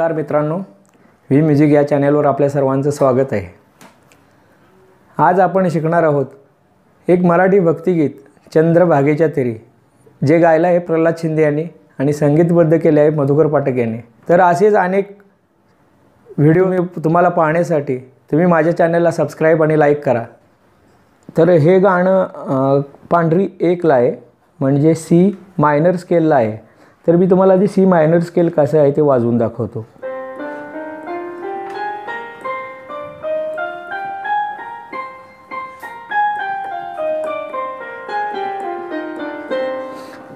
नमस्कार मित्रांनो V music या चॅनलवर आपल्या सर्वांचं स्वागत आहे. आज आपण शिकणार आहोत एक मराठी भक्तिगीत चंद्रभागेच्या तेरी जे गायलं आहे प्रल्हाद शिंदे यांनी आणि संगीतबद्ध केले आहे मधुकर पाठक यांनी. तर असेच अनेक व्हिडिओ मी तुम्हाला पाहण्यासाठी तुम्ही माझ्या चॅनलला सबस्क्राईब आणि लाईक करा. तर हे गाणं पांढरी एकला आहे म्हणजे सी मायनर स्केलला आहे. तर मी तुम्हाला आधी सी मायनर स्केल कसं आहे ते वाजवून दाखवतो.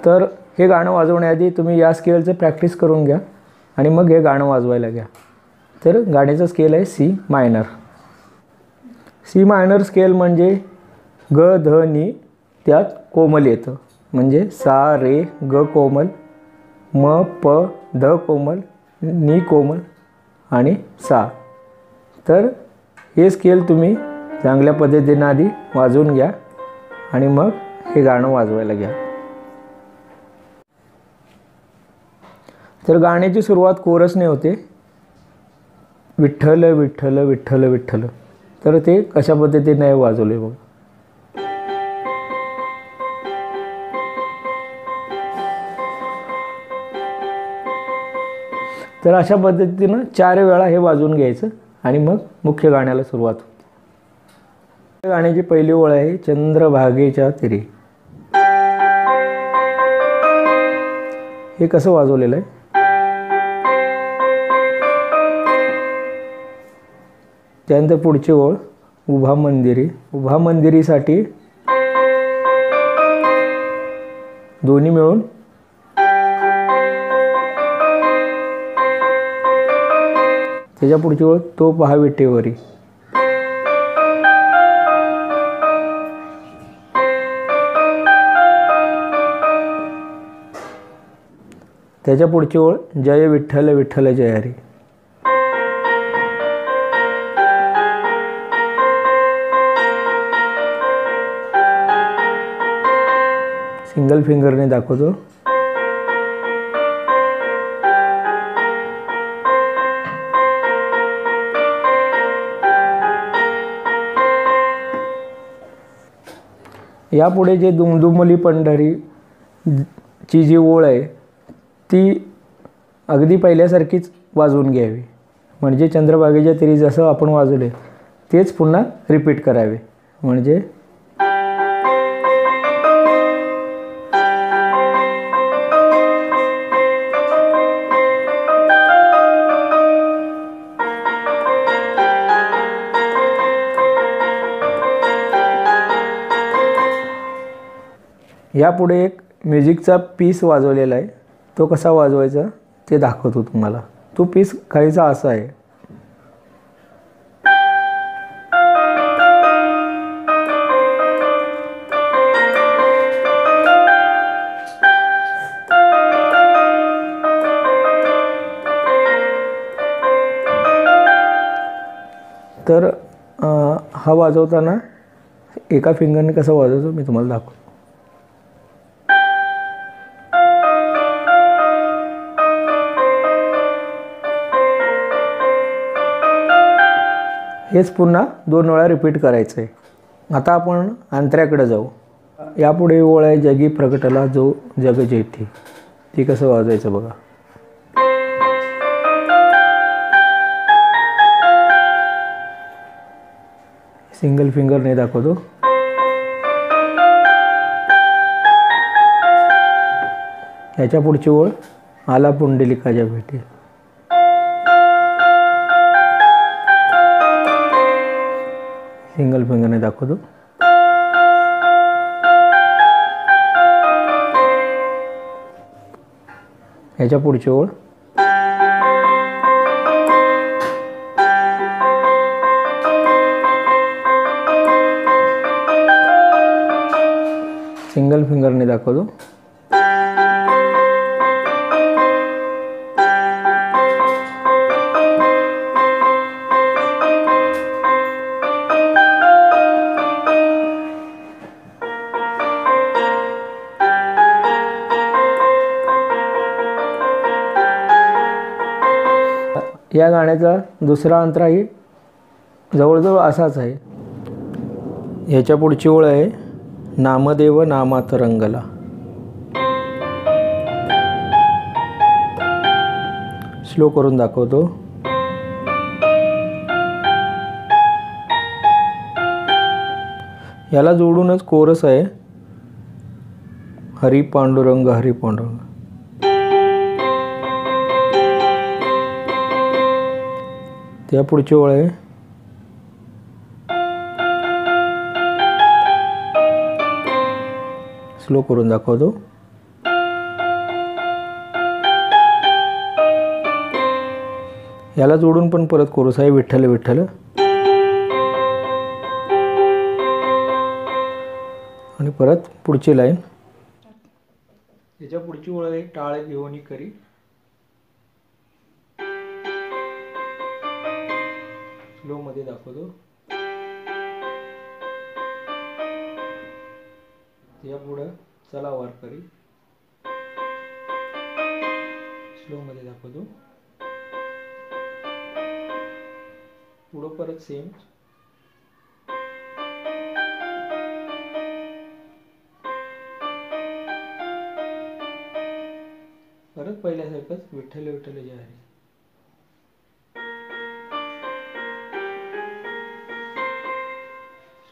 तर हे गाणं वाजवण्याआधी तुम्ही या स्केलचं प्रॅक्टिस करून घ्या आणि मग हे गाणं वाजवायला घ्या. तर गाण्याचं स्केल आहे C minor C minor scale म्हणजे ग ध नी त्यात कोमल येतं. म्हणजे सा रे ग कोमल म प ध कोमल नि कोमल आणि सा. तर हे स्केल तुम्ही चांगल्या पद्धतीनं आधी वाजवून घ्या आणि मग हे गाणं वाजवायला घ्या. तर गाण्याची सुरुवात कोरसने होते. विठ्ठल विठ्ठल विठ्ठल विठ्ठल. तर ते कशा पद्धतीने वाजवले बघ. तर अशा पद्धतीनं चार वेळा हे वाजवून घ्यायचं आणि मग मुख्य गाण्याला सुरुवात होते. गाण्याची पहिली ओळ आहे चंद्रभागेच्या तिरी. हे कसं वाजवलेलं आहे? त्यानंतर पुढची ओळ उभा मंदिरी. उभा मंदिरीसाठी दोन्ही मिळून त्याच्या पुढची ओळ तो पहा विटेवरी त्याच्या पुढची ओळ जय विठ्ठल विठ्ठल जय हरी सिंगल फिंगरने दाखवतो. यापुढे जे दुमदुमली पंढरी ची जी ओळ आहे ती अगदी पहिल्यासारखीच वाजवून घ्यावी. म्हणजे चंद्रभागेच्या तरी जसं आपण वाजवले तेच पुन्हा रिपीट करावे. म्हणजे यापुढे एक म्युझिकचा पीस वाजवलेला आहे. तो कसा वाजवायचा ते दाखवतो तुम्हाला. तो पीस काहीचा असा आहे. तर हा वाजवताना एका फिंगरने कसं वाजवतो मी तुम्हाला दाखवतो. हेच पुन्हा दोन वेळा रिपीट करायचं आहे आता आपण अंतऱ्याकडे जाऊ. यापुढे ओळ आहे जगी प्रगटला जो जग जेथी. ती कसं वाजवायचं बघा. सिंगल फिंगरने दाखवतो. याच्या पुढची ओळ आला पुंडलिकाच्या भेटी सिंगल फिंगरने दाखवतो याच्या पुढची ओळ सिंगल फिंगरने दाखवतो या गाण्याचा दुसरा अंतराही जवळजवळ असाच आहे. ह्याच्या पुढची ओळ आहे नामदेव नामात रंगला स्लो करून दाखवतो. याला जोडूनच कोरस आहे. हरी पांडुरंग हरी पांडुरंग त्या पुढची ओळ आहे. स्लो करून दाखवतो. याला जोडून पण परत कोरस आहे विठ्ठल विठ्ठल. आणि परत पुढची लाईन याच्या पुढची ओळ आहे टाळ घेऊन करी. स्लो मध्ये दाखवतो. यापुढं चला वारकरी स्लो मध्ये दाखवतो. पुढं परत सेम परत पहिल्यासारखंच विठ्ठल विठ्ठल जे आहे.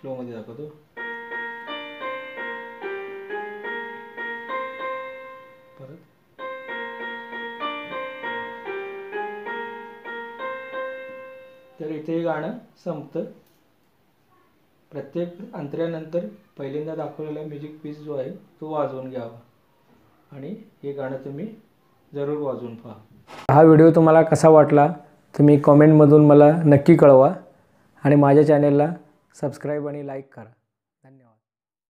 स्लो मध्ये दाखवतो. परत. तर इथे हे गाणं संपतं. प्रत्येक अंतऱ्यानंतर पहिल्यांदा दाखवलेला म्युझिक पीस जो आहे तो वाजवून घ्यावा. आणि हे गाणं तुम्ही जरूर वाजवून पहा. हा व्हिडिओ तुम्हाला कसा वाटला तुम्ही कॉमेंटमधून मला नक्की कळवा. आणि माझ्या चॅनेलला सबस्क्राईब आणि लाईक करा.